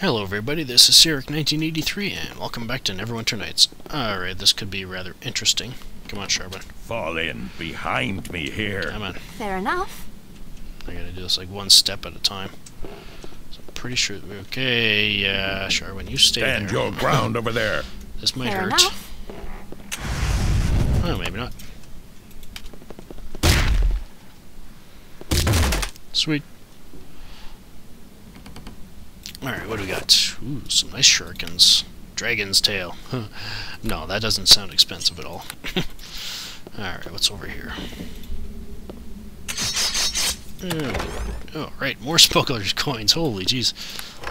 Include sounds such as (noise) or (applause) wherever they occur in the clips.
Hello everybody, this is Cyric1983 and welcome back to Neverwinter Nights. Alright, this could be rather interesting. Come on, Sharwyn. Fall in behind me here. Come on. Fair enough. I gotta do this like one step at a time. So I'm pretty sure... We okay, yeah, Sharwyn, you stay Stand there. your ground over there. (laughs) This might Fair hurt. enough. Oh, maybe not. Sweet. Alright, what do we got? Ooh, some nice shurikens. Dragon's tail. no, that doesn't sound expensive at all. (laughs) Alright, what's over here? Oh, oh, right, more (laughs) smuggler's coins. Holy jeez.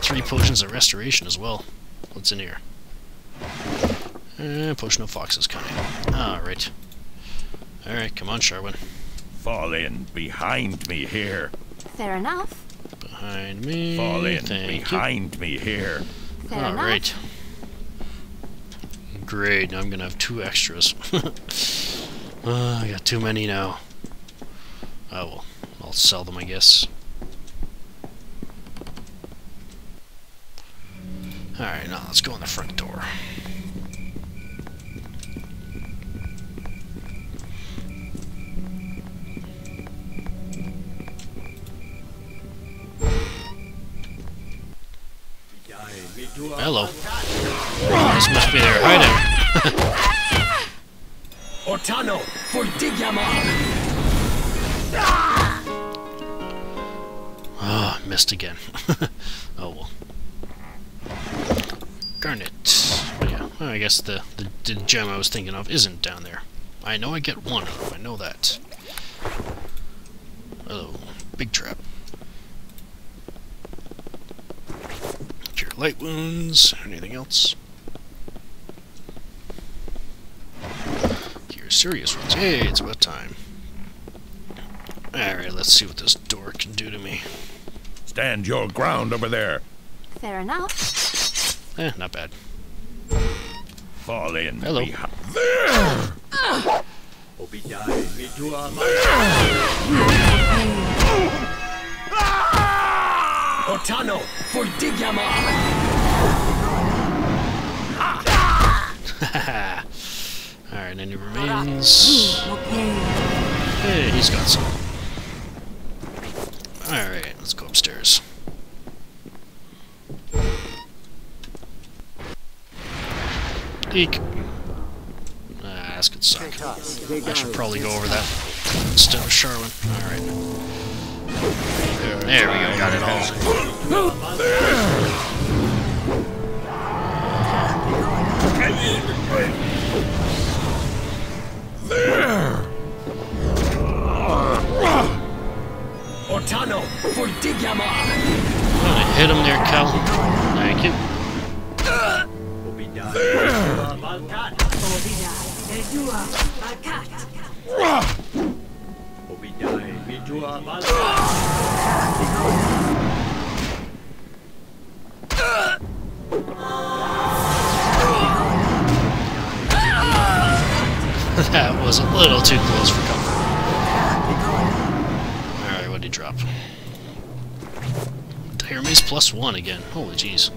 Three potions of restoration as well. What's in here? Uh, potion of fox's cunning. Alright. Alright, come on, Sharwyn. Fall in behind me here. Fair enough. Behind me. Fall in Thank behind me here. Fair you. enough. Alright. Great, now I'm gonna have two extras. uh, (laughs) I got too many now. Oh well, I'll sell them, I guess. Alright, now let's go in the front door. Hello. This must be their hideout. (laughs) Ortano for Digyama! Ah, missed again. (laughs) oh well. Garnet. Yeah, well, I guess the, the, the gem I was thinking of isn't down there. I know I get one of them, I know that. Oh, big trap. Cure light wounds. Anything else? Cure serious ones. Hey, it's about time. Alright, let's see what this door can do to me. Stand your ground over there. Fair enough. Eh, not bad. Fall in Hello. behind. There! Ortano for Digyama! (laughs) Alright, any remains? Hey, he's got some. Alright, let's go upstairs. Eek. Ah, this could suck. I should probably go over that instead of Charlin. Alright. There we go, got it all. There! Ortano for Digyama! I hit him there, Cal. Thank you. That was a little too close for comfort. Alright, what did he drop? Dire Mace plus one again. Holy jeez.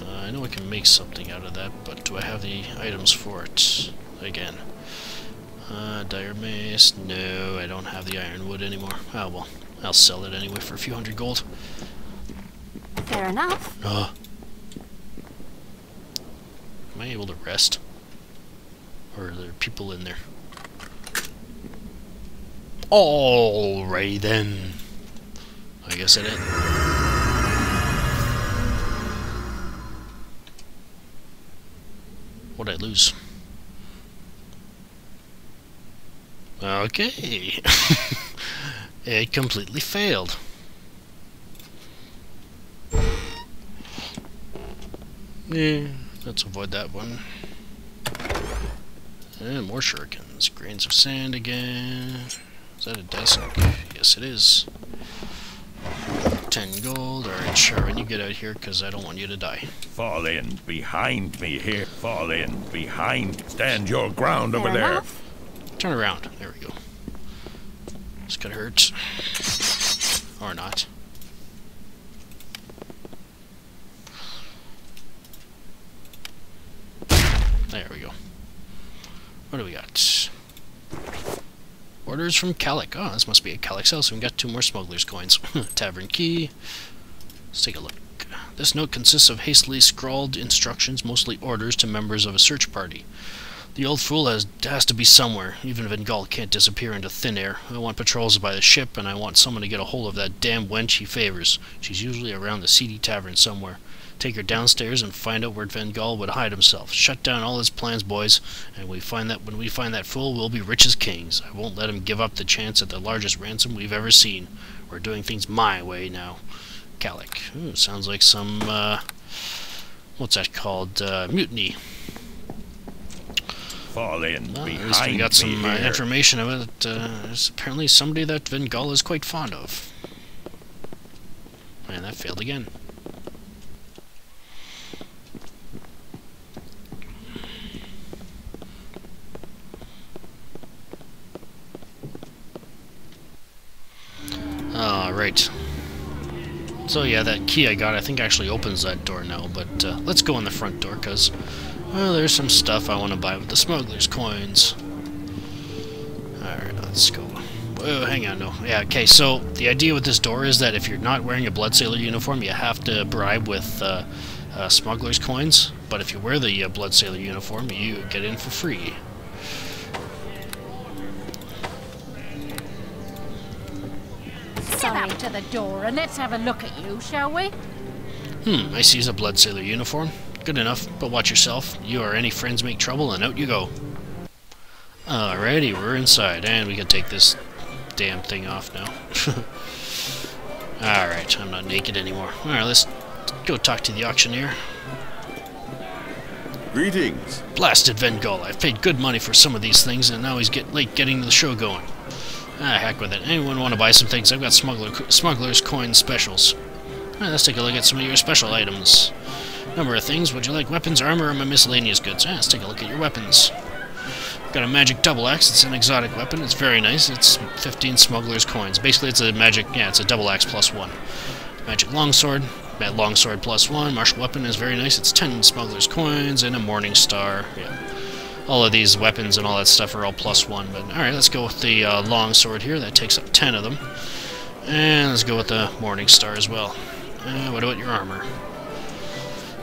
Uh, I know I can make something out of that, but do I have the items for it? Again. Uh, Dire Mace. No, I don't have the Ironwood anymore. Oh well. I'll sell it anyway for a few hundred gold. Fair enough. Uh. Am I able to rest? Or are there people in there? Alright then. I guess I did. What'd I lose? Okay. (laughs) it completely failed. Yeah, let's avoid that one. And more shurikens. Grains of sand again. Is that a desk? Yes, it is. 10 gold. Alright, Sharon, you get out here because I don't want you to die. Fall in behind me here. Fall in behind. Stand your ground over Fair there. Turn around. There we go could hurt. Or not. There we go. What do we got? Orders from Callik. Oh, this must be a Callik's house. We've got two more smuggler's coins. (laughs) Tavern key. Let's take a look. This note consists of hastily scrawled instructions, mostly orders to members of a search party. The old fool has, has to be somewhere. Even Vengaul can't disappear into thin air. I want patrols by the ship, and I want someone to get a hold of that damn wench he favors. She's usually around the seedy tavern somewhere. Take her downstairs and find out where Vengaul would hide himself. Shut down all his plans, boys, and we find that when we find that fool, we'll be rich as kings. I won't let him give up the chance at the largest ransom we've ever seen. We're doing things my way now. Callik. Ooh, sounds like some, uh, what's that called? Uh, mutiny. Fall in Well, behind at least we got some me uh, information of it. Uh, it's apparently somebody that Vengaul is quite fond of. And that failed again. Alright. So yeah, that key I got I think actually opens that door now, but uh, let's go in the front door, because, well, there's some stuff I want to buy with the smuggler's coins. Alright, let's go. Oh, hang on, no. Yeah, okay, so the idea with this door is that if you're not wearing a Blood Sailor uniform, you have to bribe with uh, uh, smuggler's coins, but if you wear the uh, Blood Sailor uniform, you get in for free. Get up to the door and let's have a look at you, shall we? Hmm, I see a Blood Sailor uniform. Good enough, but watch yourself. You or any friends make trouble, and out you go. Alrighty, we're inside, and we can take this damn thing off now. (laughs) Alright, I'm not naked anymore. Alright, let's go talk to the auctioneer. Greetings. Blasted Vengaul, I've paid good money for some of these things, and now he's get late getting the show going. Ah, heck with it. Anyone want to buy some things? I've got smuggler, smuggler's coin specials. Alright, let's take a look at some of your special items. Number of things. Would you like weapons, armor, or my miscellaneous goods? Let's take a look at your weapons. Got a magic double axe. It's an exotic weapon. It's very nice. It's 15 smuggler's coins. Basically, it's a magic. Yeah, it's a double axe plus one. Magic longsword. That longsword plus one. Martial weapon is very nice. It's 10 smuggler's coins and a morning star. Yeah. All of these weapons and all that stuff are all plus one. But alright, let's go with the uh, longsword here. That takes up 10 of them. And let's go with the morning star as well. Uh, what about your armor?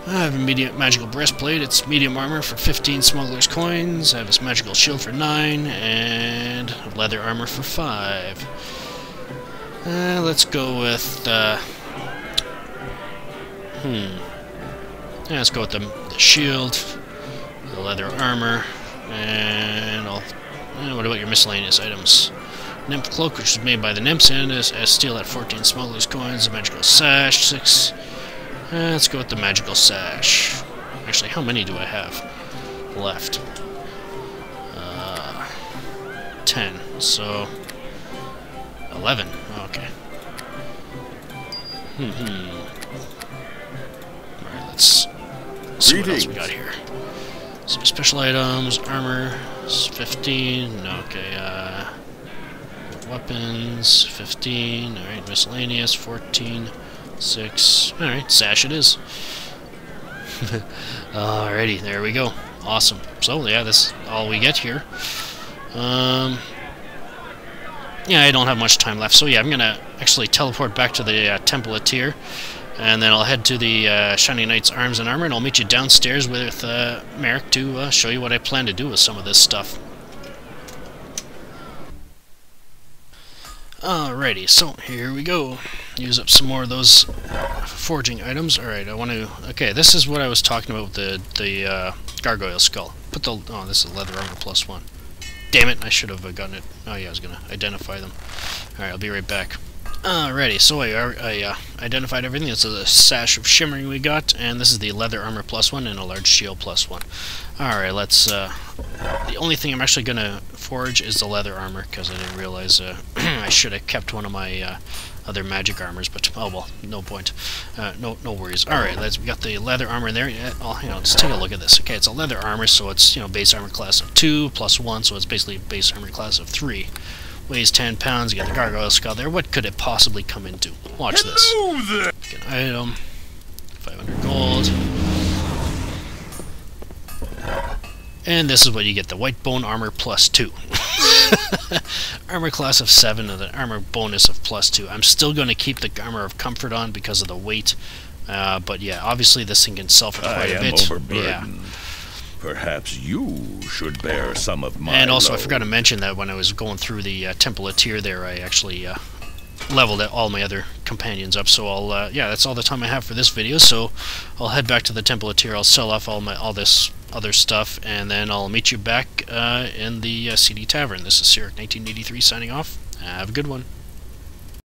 I have a medium magical breastplate. It's medium armor for 15 smuggler's coins. I have this magical shield for 9, and leather armor for 5. Uh, let's go with, uh, hmm. Yeah, let's go with the, the shield, the leather armor, and I'll, uh, what about your miscellaneous items? Nymph cloak, which is made by the nymphs, and is as steel at 14 smuggler's coins. A magical sash, 6. Uh, let's go with the magical sash. Actually, how many do I have left? Uh, 10. So, 11. Okay. Hmm. hmm. Alright, let's see what else we got here. Some special items, armor, is 15. Okay, uh, weapons, 15. Alright, miscellaneous, 14. 6. Alright, sash it is. (laughs) Alrighty, there we go. Awesome. So, yeah, that's all we get here. Um, yeah, I don't have much time left, so yeah, I'm gonna actually teleport back to the uh, Temple of Tyr, and then I'll head to the uh, Shiny Knight's Arms and Armor, and I'll meet you downstairs with uh, Merrick to uh, show you what I plan to do with some of this stuff. Alrighty, so here we go. Use up some more of those forging items. Alright, I want to... Okay, this is what I was talking about with the, the uh, gargoyle skull. Put the... Oh, this is leather armor plus one. Damn it, I should have gotten it. Oh yeah, I was going to identify them. Alright, I'll be right back. Alrighty, so I, I uh, identified everything. This is a sash of shimmering we got, and this is the leather armor plus one and a large shield plus one. Alright, let's... Uh, the only thing I'm actually going to forge is the leather armor, because I didn't realize uh, (clears throat) I should have kept one of my uh, other magic armors, but oh well, no point. Uh, no no worries. Alright, let's we got the leather armor there. Yeah, oh, you know, let's take a look at this. Okay, it's a leather armor, so it's, you know, base armor class of 2 plus 1, so it's basically base armor class of 3. Weighs 10 pounds, you got the gargoyle skull there. What could it possibly come into? Watch this. Get an item. 500 gold. And this is what you get, the white bone armor plus 2. (laughs) armor class of 7 and an armor bonus of plus 2. I'm still going to keep the armor of comfort on because of the weight. Uh, but yeah, obviously this thing can suffer quite I a am bit. Yeah. Perhaps you should bear some of my And also, I forgot to mention that when I was going through the uh, Temple of Tyr there, I actually uh, leveled all my other companions up. So I'll, uh, yeah, that's all the time I have for this video. So I'll head back to the Temple of Tyr. I'll sell off all my all this other stuff, and then I'll meet you back uh, in the uh, Seedy Tavern. This is Cyric 1983 signing off. Have a good one.